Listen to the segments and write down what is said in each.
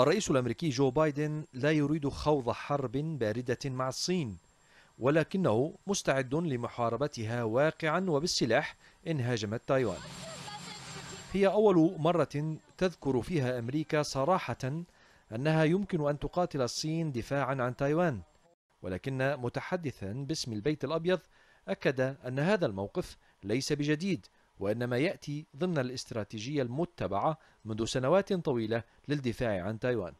الرئيس الأمريكي جو بايدن لا يريد خوض حرب باردة مع الصين ولكنه مستعد لمحاربتها واقعا وبالسلاح إن هاجمت تايوان. هي أول مرة تذكر فيها أمريكا صراحة أنها يمكن أن تقاتل الصين دفاعا عن تايوان ولكن متحدثا باسم البيت الأبيض أكد أن هذا الموقف ليس بجديد وإنما يأتي ضمن الاستراتيجية المتبعة منذ سنوات طويلة للدفاع عن تايوان.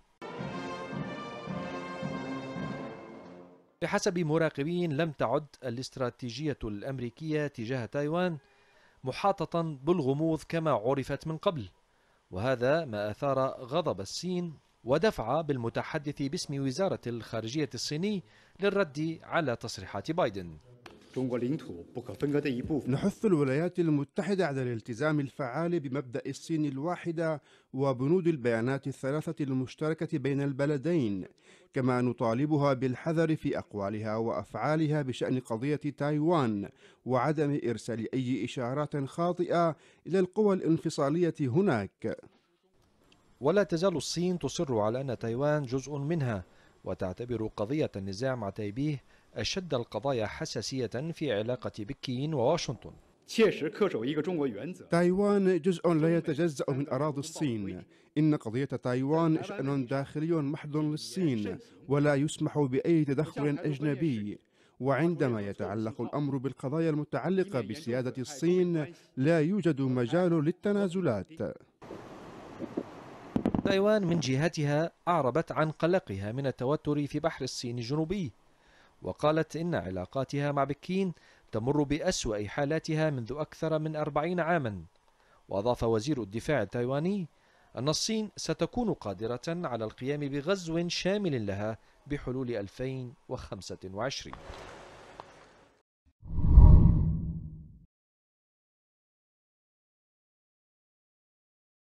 بحسب مراقبين لم تعد الاستراتيجية الأمريكية تجاه تايوان محاطة بالغموض كما عرفت من قبل وهذا ما أثار غضب الصين ودفع بالمتحدث باسم وزارة الخارجية الصيني للرد على تصريحات بايدن. نحث الولايات المتحدة على الالتزام الفعال بمبدأ الصين الواحدة وبنود البيانات الثلاثة المشتركة بين البلدين كما نطالبها بالحذر في أقوالها وأفعالها بشأن قضية تايوان وعدم إرسال أي إشارات خاطئة إلى القوى الانفصالية هناك. ولا تزال الصين تصر على أن تايوان جزء منها وتعتبر قضية النزاع مع تايبيه أشد القضايا حساسية في علاقة بكين وواشنطن. تايوان جزء لا يتجزأ من أراضي الصين. إن قضية تايوان شأن داخلي محض للصين ولا يسمح بأي تدخل أجنبي. وعندما يتعلق الأمر بالقضايا المتعلقة بسيادة الصين لا يوجد مجال للتنازلات. تايوان من جهتها أعربت عن قلقها من التوتر في بحر الصين الجنوبي. وقالت إن علاقاتها مع بكين تمر بأسوأ حالاتها منذ أكثر من أربعين عاما. وأضاف وزير الدفاع التايواني أن الصين ستكون قادرة على القيام بغزو شامل لها بحلول 2025